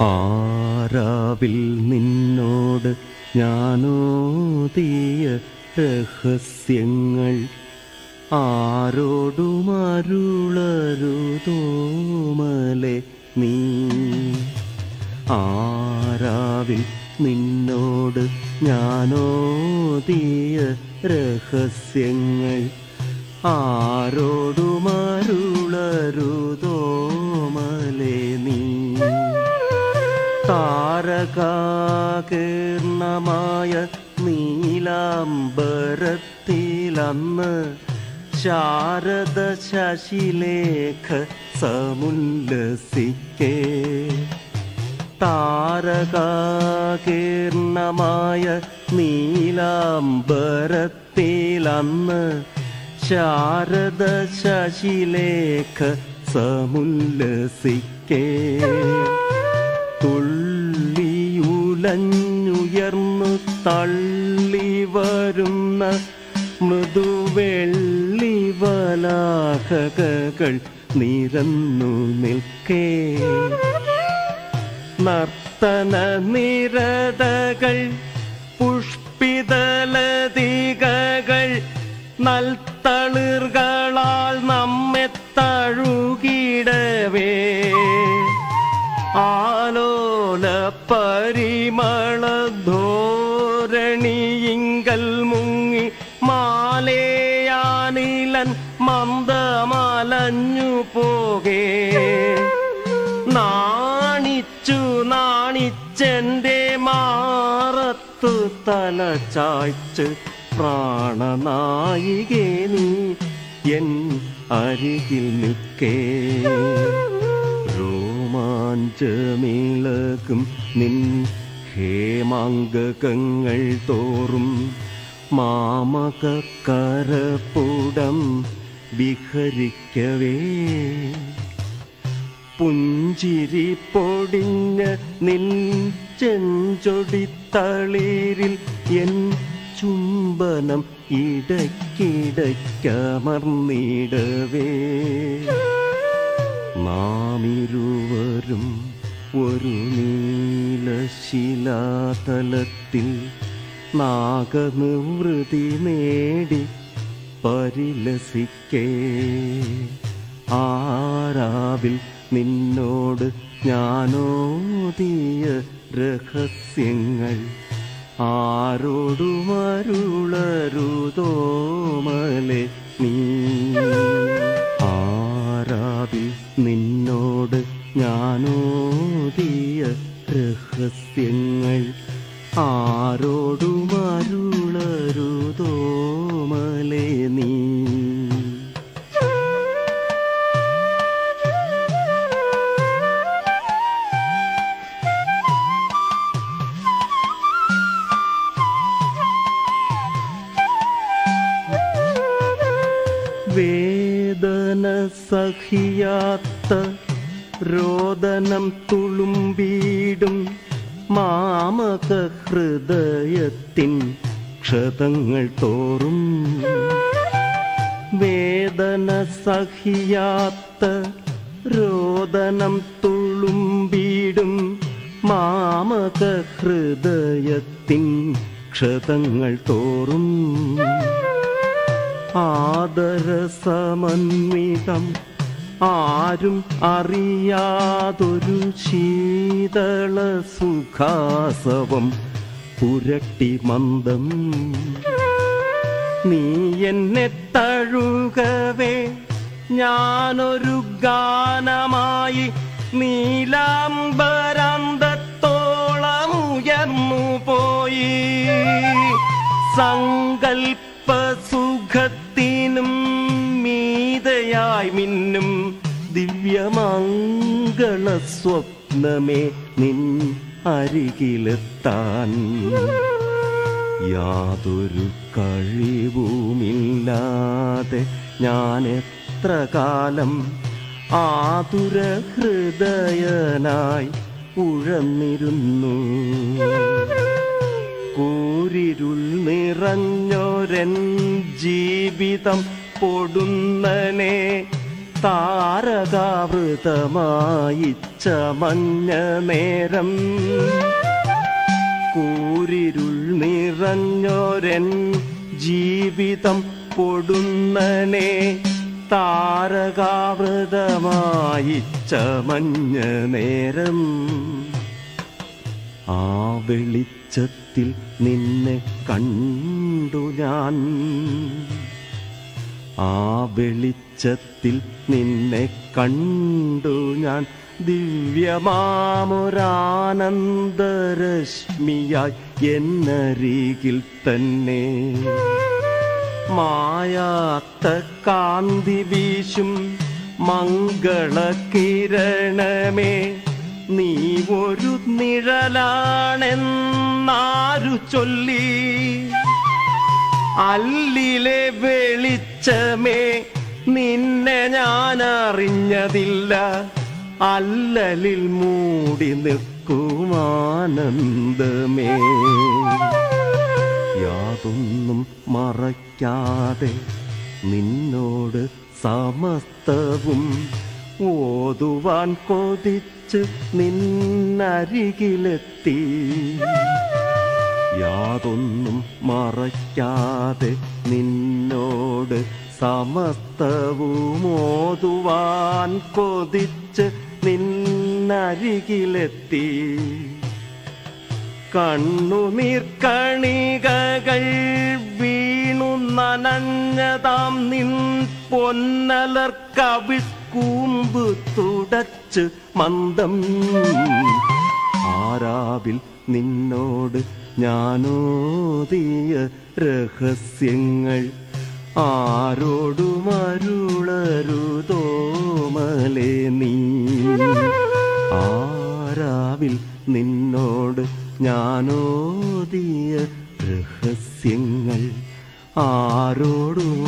ആരാവിൽ നിന്നോട് ഞാനോതിയ രഹസ്യങ്ങൾ? ആരോടുമരുളരുതോമലെ നീ? ആരാവിൽ നിന്നോട് ഞാനോതിയ രഹസ്യങ്ങൾ? ആരോടുമരുളരുതോമലെ താരകാകീർണമായ നീലാംബരത്തിലന്ന് ശാരദ ശശിലേഖ സമുല്ലസിക്കേ. താരകാകീർണമായ നീലാംബരത്തിലന്ന് ശാരദ ശശിലേഖ സമുല്ലസിക്കേ. തുള്ളിയുലഞ്ഞുയർന്നു തള്ളി വരുന്ന മൃദുവെള്ളി വലാഹകൾ നിരന്നു നിൽക്കേ. നർത്തന നിരതകൾ പുഷ്പിതലതികകൾ നൽത്തളിർകളാൽ ആലോല പരിമള ധോരണിയിങ്കൽ മുങ്ങി മാലയാനിലൻ മന്ദമലഞ്ഞു പോകേ. നാണിച്ചു നാണിച്ചെന്റെ മാറത്തു തല ചായ്ച്ച് പ്രാണനായികേ നീ എൻ അരികിൽ നിൽക്കേ. രോമാഞ്ചമിളകും നിൻ ഹേമാങ്കകങ്ങൾ തോറും മാമക കരപ്പുടം വിഹരിക്കവേ. പുഞ്ചിരി പൊടിഞ്ഞ നിൻ ചെഞ്ചൊടിത്തളിരിൽ എൻ ചുംബനം ഇടയ്ക്കിടയ്ക്കമർന്നിടവേ. നാമിരുവരും ഒരു നീലശിലാതലത്തിൽ നാഗനിവൃതി നേടി പരിലസിക്കേ. ആരാവിൽ നിന്നോട് ഞാനോതിയ രഹസ്യങ്ങൾ ആരോടുമരുളരുതോമലെ നീ? ഞാനോതിയ രഹസ്യങ്ങൾ ആരോടുമരുളരുതോമലെ നീ? വേദന സഹിയാത്ത രോദനം തുളുമ്പീടും മാമക ഹൃദയത്തിൻ ക്ഷതങ്ങൾ തോറും. വേദന സഹിയാത്ത രോദനം തുളുമ്പീടും മാമക ഹൃദയത്തിൻ ക്ഷതങ്ങൾ തോറും. ആദരസമന്വിതം ആരും അറിയാതൊരു ശീതള സുഖാസവം പുരട്ടി മന്ദം. നീ എന്നെ തഴുകവേ ഞാനൊരു ഗാനമായി നീലാംബരാന്തത്തോളം ഉയർന്നു പോയി. സങ്കൽപ്പ സുഖത്തിനും മീതയായി മിന്നും ദിവ്യമംഗള സ്വപ്നമേ നിൻ അരികിലെത്താൻ. യാതൊരു കഴിവുമില്ലാതെ ഞാൻ എത്ര കാലം ആതുര ഹൃദയനായി ഉഴന്നിരുന്നു. കൂരിരുൾ നിറഞ്ഞൊരൻ ജീവിതം പൊടുന്നനെ താരകാവൃതമായിച്ച മഞ്ഞ നേരം കൂരിരുൾ നിറഞ്ഞോരൻ ജീവിതം പൊടുന്നനെ താരകാവൃതമായിച്ച മഞ്ഞ നേരം ആ വെളിച്ചത്തിൽ നിന്നെ കണ്ടു ഞാൻ. ആ വെളിച്ചത്തിൽ നിന്നെ കണ്ടു ഞാൻ. ദിവ്യമാമൊരാനന്ദരശ്മിയായി എന്നരികിൽ തന്നെ. മായാത്ത കാന്തി വീശും മംഗളകിരണമേ. നീ ഒരു നിഴലാണെന്നാരു ചൊല്ലി. അല്ലിലെ വെളിച്ചമേ നിന്നെ ഞാൻ അറിഞ്ഞതില്ല അല്ലലിൽ മൂടി നിൽക്കുമാനന്ദമേ യാതൊന്നും മറയ്ക്കാതെ നിന്നോട് സമസ്തവും ഓതുവാൻ കൊതിച്ച് നിന്നരികിലെത്തി. യാതൊന്നും മറയ്ക്കാതെ നിന്നോട് സമസ്തവും ഓതുവാൻ കൊതിച്ച് നിന്നരികിലെത്തി. കണ്ണുനീർക്കണികകൾ വീണു നനഞ്ഞതാം നിൻ പൊന്നലർ കവിൾക്കൂമ്പ് തുടച്ച് മന്ദം. ആരാവിൽ നിന്നോട് ഞാനോതിയ രഹസ്യങ്ങൾ ആരോടുമരുളരുതോമലേ നീ? ആരാവിൽ നിന്നോട് ഞാനോദിയ രഹസ്യങ്ങൾ? ആരോടും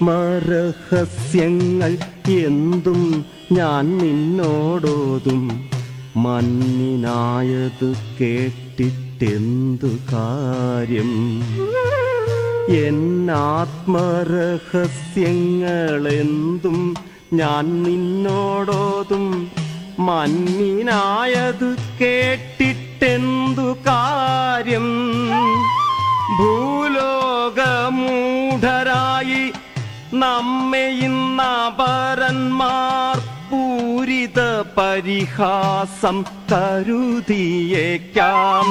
എന്നാത്മരഹസ്യങ്ങൾ എന്തും ഞാൻ നിന്നോടോതും. മണ്ണിനായത് കേട്ടിട്ടെന്തു കാര്യം? എന്നാത്മരഹസ്യങ്ങൾ എന്തും ഞാൻ നിന്നോടോതും. മണ്ണിനായത് കേട്ടിട്ടെന്തു കാര്യം? നമ്മെ ഇന്നപരന്മാർ പൂരിത പരിഹാസം കരുതിയേക്കാം.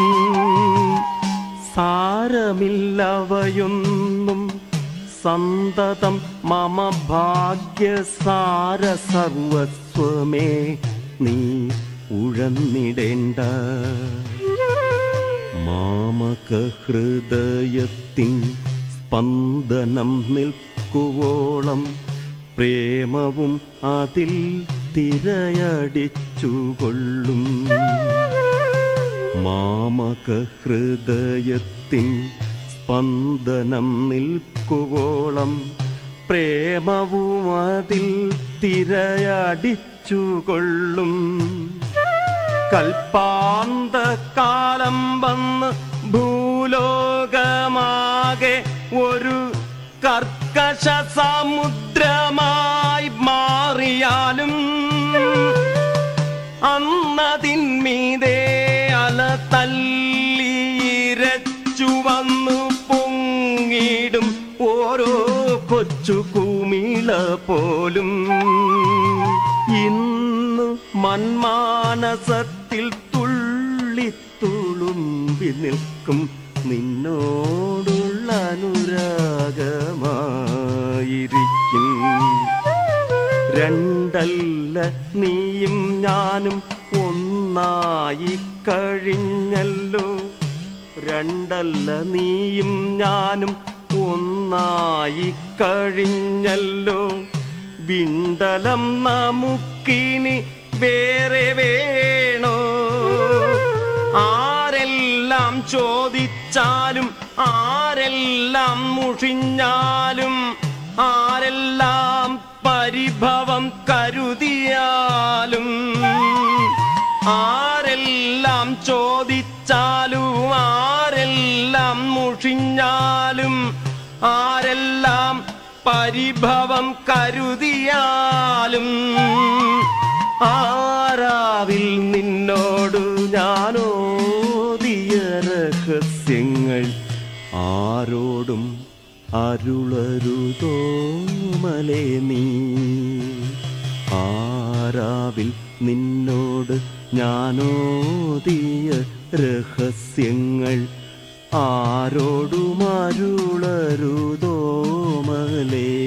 സാരമില്ലവയൊന്നും സന്തതം മമ ഭാഗ്യസാര സർവസ്വമേ നീ ഉഴന്നിടേണ്ട. മാമക ഹൃദയത്തിൻ സ്പന്ദനം നിൽക്കുവോളം പ്രേമവും അതിൽ തിരയടിച്ചുകൊള്ളും. മാമക ഹൃദയത്തിൻ സ്പന്ദനം നിൽക്കുവോളം പ്രേമവും അതിൽ തിരയടിച്ചുകൊള്ളും. കൽപ്പാന്തകാലം വന്ന് ഭൂലോകമാകെ ഒരു കർക്കശ സമുദ്രമായി മാറിയാലും അന്നതിന്മീതേ അല തല്ലിയിരച്ചു വന്നു പൊങ്ങിടും ഓരോ കൊച്ചു കുമിള പോലും. ഇന്ന് മന്മാനസത്തിൽ തുള്ളിത്തുളുമ്പി നിൽക്കും നിന്നോടുള്ള അനുരാഗമായിരിക്കും. രണ്ടല്ല നീയും ഞാനും ഒന്നായി കഴിഞ്ഞല്ലോ. രണ്ടല്ല നീയും ഞാനും ഒന്നായി കഴിഞ്ഞല്ലോ. വിണ്ടലം നമുക്കിനി വേറെ വേണോ? ആരെല്ലാം ചോദിച്ചാലും ആരെല്ലാം മുഷിഞ്ഞാലും ആരെല്ലാം പരിഭവം കരുതിയാലും ആരെല്ലാം ചോദിച്ചാലും ആരെല്ലാം മുഷിഞ്ഞാലും ആരെല്ലാം പരിഭവം കരുതിയാലും ആരാവിൽ നിന്നോടു ഞാനോദിയ ആരോടും അരുളരുതോ മലേ നീ. ആരാവിൽ നിന്നോട് ഞാനോതിയ രഹസ്യങ്ങൾ? ആരോടും അരുളരുതോ മലേ